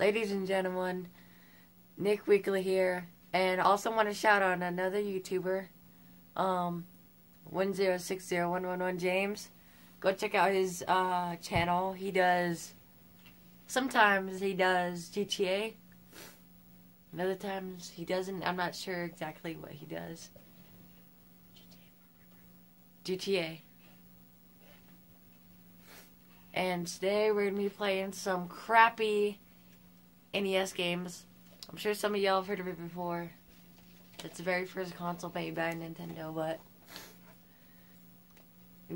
ladies and gentlemen, Nic Weekly here, and also want to shout out another YouTuber, um, one zero six zero one one one James. Go check out his uh, channel. He does. Sometimes he does GTA. And other times he doesn't. I'm not sure exactly what he does. GTA. And today we're going to be playing some crappy NES games. I'm sure some of y'all have heard of it before. It's the very first console made by Nintendo, but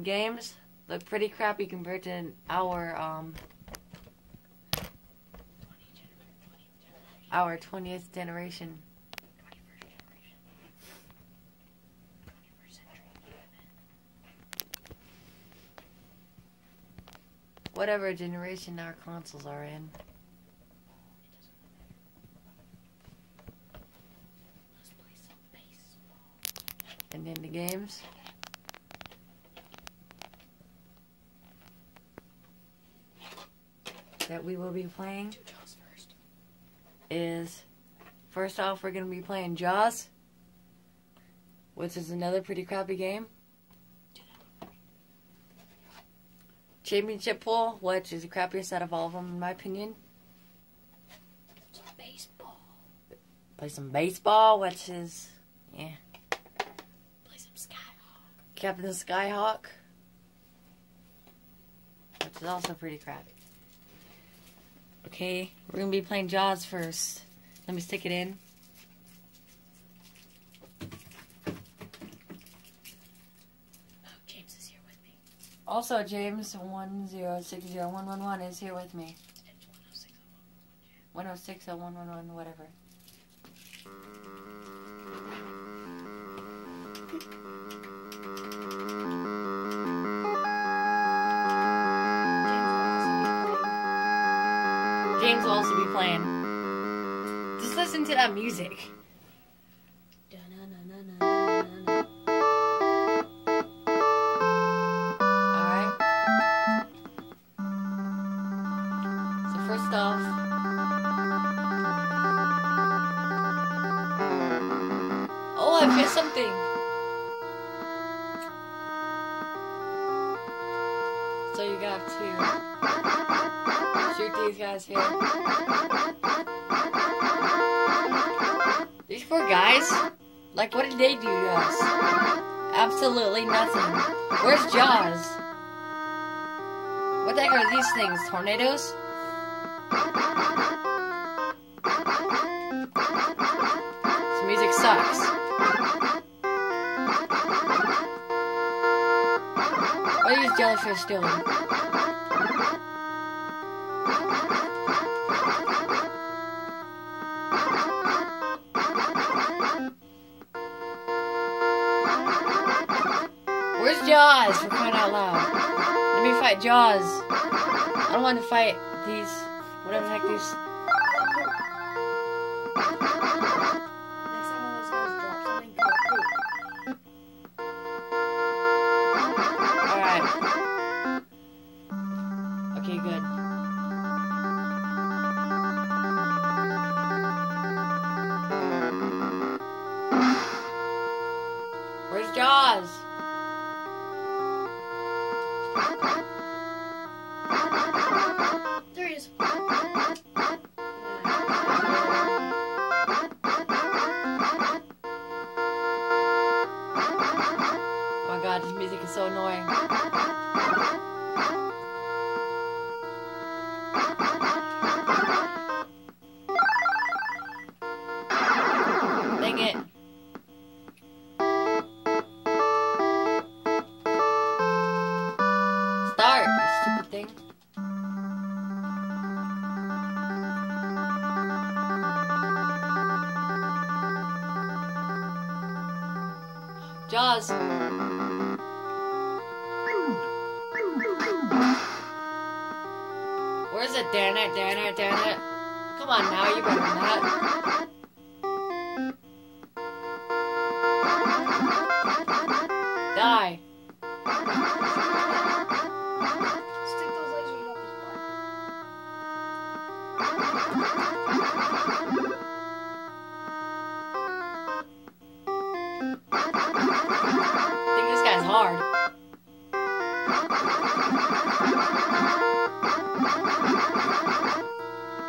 games look pretty crappy compared to our um our 20th generation. Whatever generation our consoles are in. And That we will be playing is first off we're gonna be playing Jaws, which is another pretty crappy game. Championship Pool, which is the crappiest out of all of them in my opinion. Some baseball. Play some baseball, which is yeah. Play some Skyhawk. Captain Skyhawk, which is also pretty crappy. Okay, we're gonna be playing Jaws first. Let me stick it in. Oh, James is here with me. Also, James one zero six zero one one one is here with me. It's 106. One zero six oh zero oh one one one whatever. Just listen to that music. Alright. So first off. Oh, I missed something. So you got to shoot these guys here. Guys. Like, what did they do to us? Absolutely nothing. Where's Jaws? What the heck are these things? Tornadoes? This music sucks. What are these jellyfish doing? Me fight Jaws. I don't want to fight these, whatever the heck these. Dang it. Start, you stupid thing. Jaws. Where's it? It, damn it. Come on now, you better than Die. I think this guy's hard.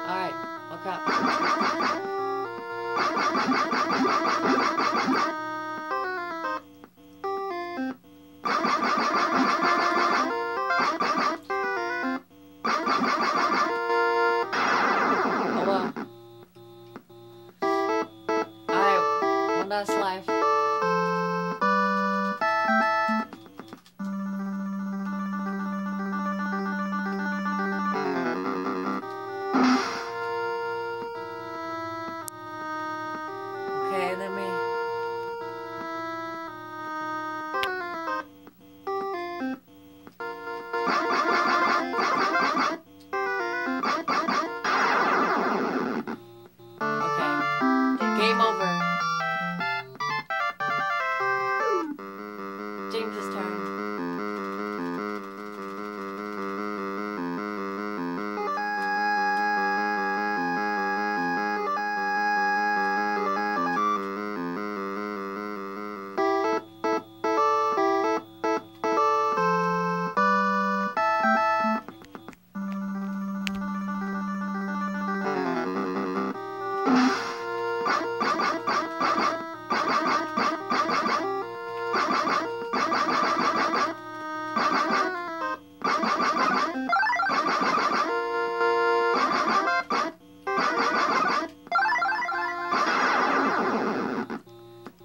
Alright, up. Game over.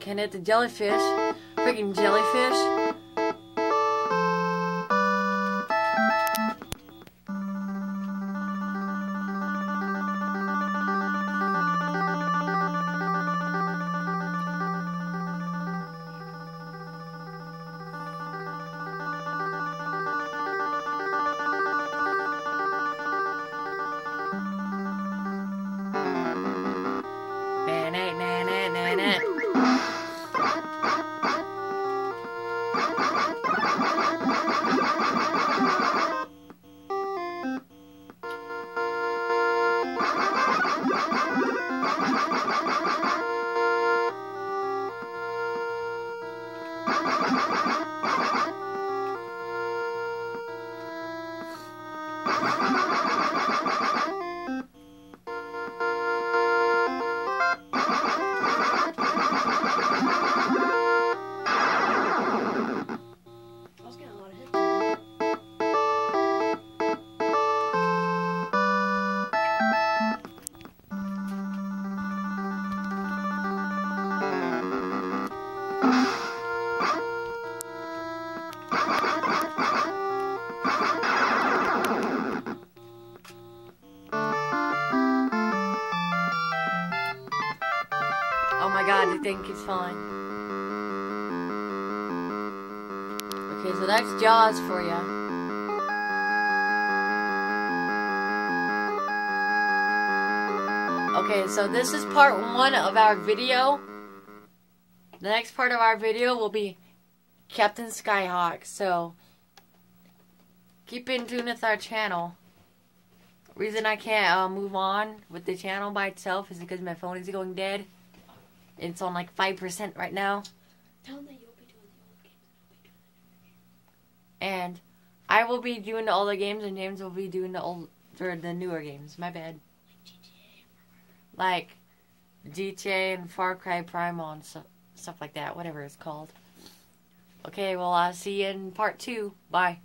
Can it the jellyfish. Freaking jellyfish. Thank you. Think he's fine. Okay, so that's Jaws for you. Okay, so this is part one of our video. The next part of our video will be Captain Skyhawk, so keep in tune with our channel. Reason I can't uh, move on with the channel by itself is because my phone is going dead. It's on like 5% right now. Tell them you'll be doing the old and I'll be doing the new games. And I will be doing all the games and James will be doing the old or the newer games. My bad. Like GTA and Far Cry Primal and stuff, stuff like that, whatever it's called. Okay, well I'll see you in part two. Bye.